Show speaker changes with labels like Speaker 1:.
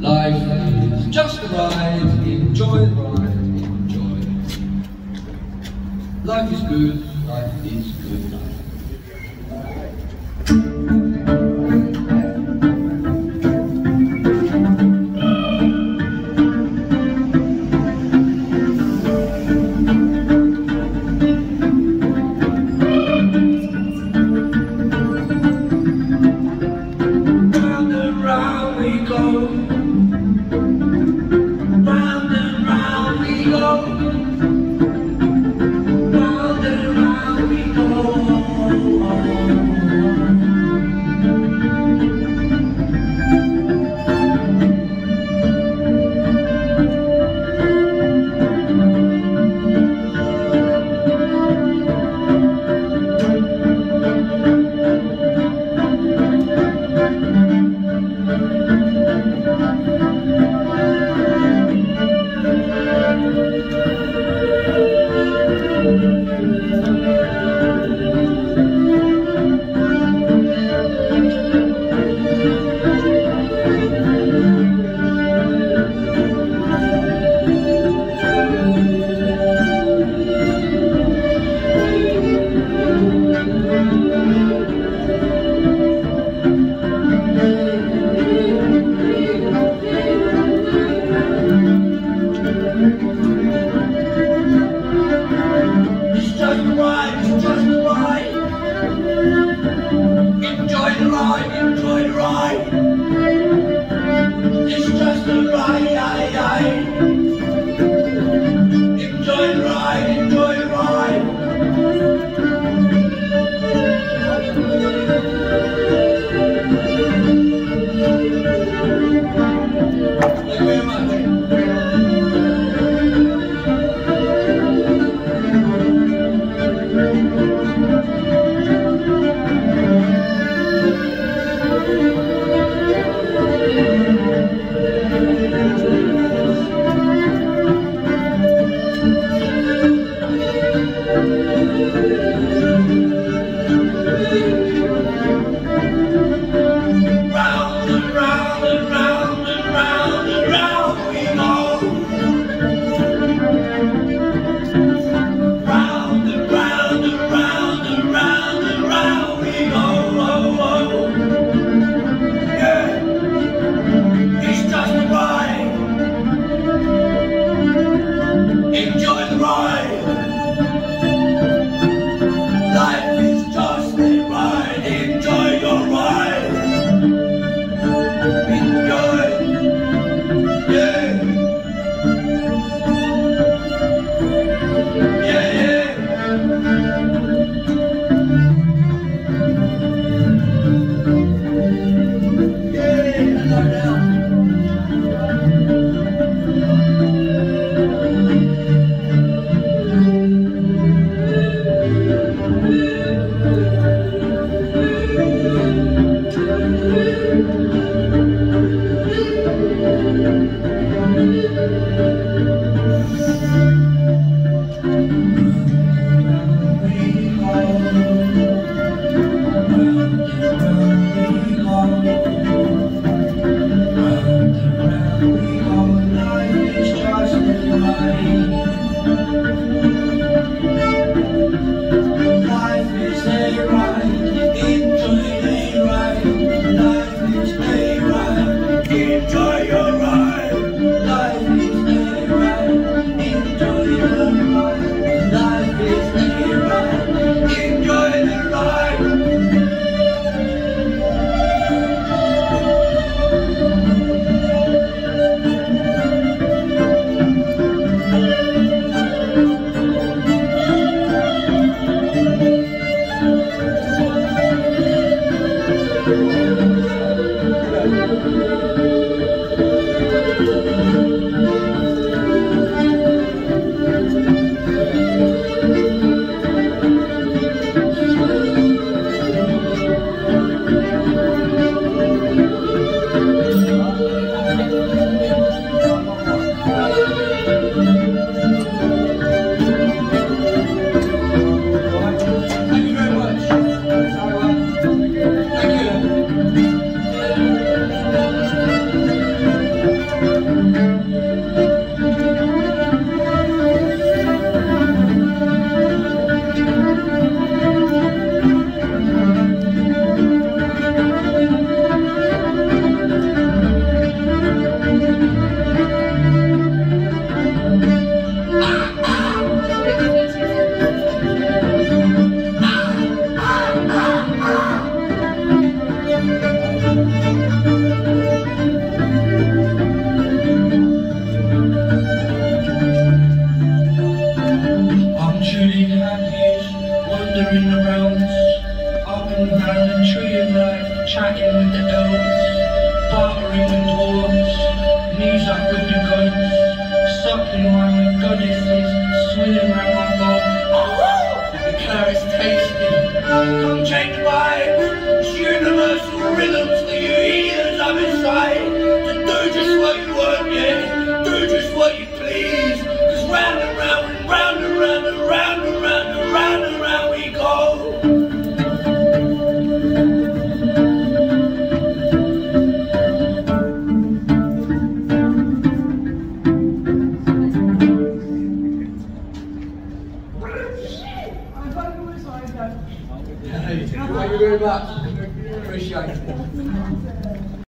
Speaker 1: Life is just a ride, enjoy the ride, enjoy. Life is good. Enjoy the ride, enjoy the ride. It's just a ride, aye, aye. Up and down the tree of life, chatting with the elves, bartering with dwarves, knees up with the gods, suckling round with goddesses, swilling round my bowl. The claret's tasty. Come check the vibes, it's universal rhythms for you ears up inside.